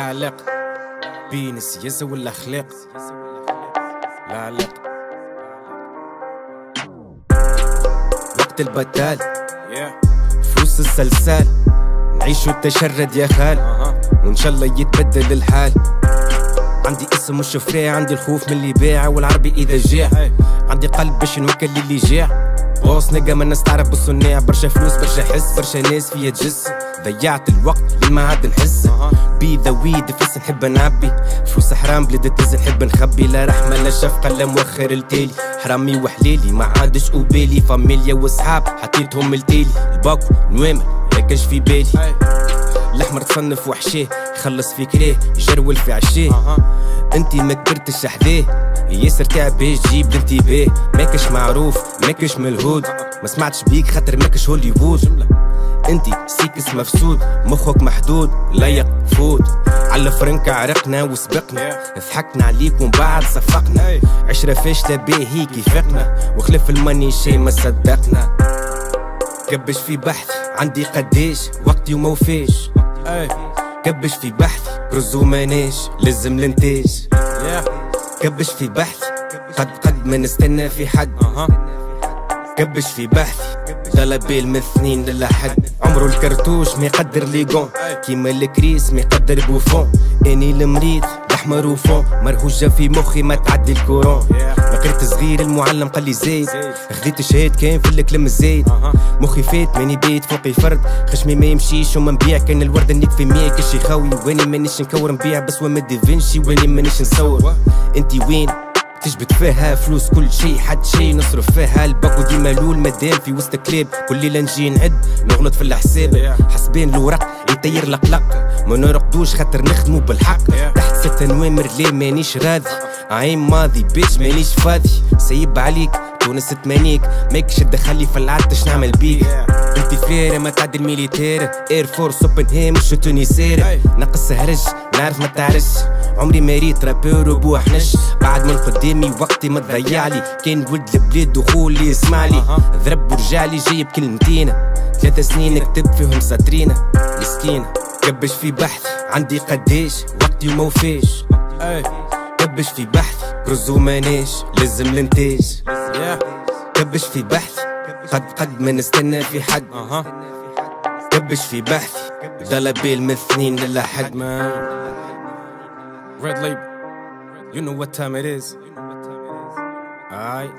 علاقة بين السياسة والأخلاق. لا علاقة وقت البتال فلوس السلسال. نعيشو التشرد يا خال. وإن شاء الله يتبدل الحال. عندي اسم والشفرية عندي الخوف من اللي باع والعربي إذا جاع عندي قلب باش نوكل اللي جاع غوص نلقى من الناس تعرف بالصناع برشا فلوس برشا حس برشا ناس فيها تجس. ضيعت الوقت لما عاد نحس بي ذا ويد فلوس نحب نعبي فلوس حرام بلاد تز نحب نخبي. لا رحمة لا شفقة لا موخر التالي حرامي وحليلي ما عادش قبالي فاميليا وصحاب حطيتهم التالي الباكو نوامر ما في بالي. الأحمر تصنف وحشيه يخلص في كريه يجرول في عشيه. أنتي ما كبرتش حذاه ياسر تعب باش تجيب الانتباه ماكش معروف ماكش ملهود. ما سمعتش بيك خاطر ماكش هوليوود. انتي سيكس مفسود مخك محدود. لايق فوت على فرنكا عرقنا وسبقنا. ضحكنا عليك ومن بعد صفقنا. عشرة فاشلة باهي كيفقنا. وخلف الماني شي ما صدقنا. كبش في بحث عندي قديش. وقتي وما وفاش كبش في بحث رز وماناش لازم الانتاج كبش في بحث. قد قد ما نستنى في حد. كبش في بحث. طلبي المثنين للحد عمرو الكرتوش ما يقدر ليغون كيما الكريس ما يقدر بوفون. إني المريض. أحمر وفون مرهوجة في مخي ما تعدي الكورون ما قريت صغير المعلم قال لي زيد. خذيت شهاد كان في الكلم الزايد مخي فات ماني بيت فوقي فرد. خشمي ما يمشيش وما نبيع. كان الورد نيك في مية كش يخوي واني مانيش نكور نبيع بس وما ديفينشي واني مانيش نصور. أنتي وين؟ تجبد فيها فلوس كل شي حد شي نصرف فيها. الباكو ديما لول مادام في وسط كلاب كل ليله نجي نعد نغلط في الحساب. حسبين الورق يطير القلق ما نرقدوش خاطر نخدمو بالحق. تحت ست نوامر ليه مانيش راضي؟ عين ماضي بيش مانيش فاضي. سيب عليك تونس تمانيك. ماكش تدخلي في العاد نعمل بيك. انت فريرة ما تعدي الميليتير اير فورس اوبنهيم شو تونسير نقص هرج نعرف ما تعرفش عمري ما ريت رابور وبو حنش بعد من قدامي وقتي ما تضيعلي. كان ولد البلاد دخولي يسمعلي. ضرب ورجالي جايب كلمتين. ثلاثة سنين نكتب فيهم سطرينة مسكينة. كبش في بحث عندي قديش وقتي وما وفاش كبش في بحث رز وماناش لازم الانتاج كبش في بحث قد قد ما نستنى في حد كبش في بحث ضلبي المثنين للحد ما Red label, you know what time it is. Alright.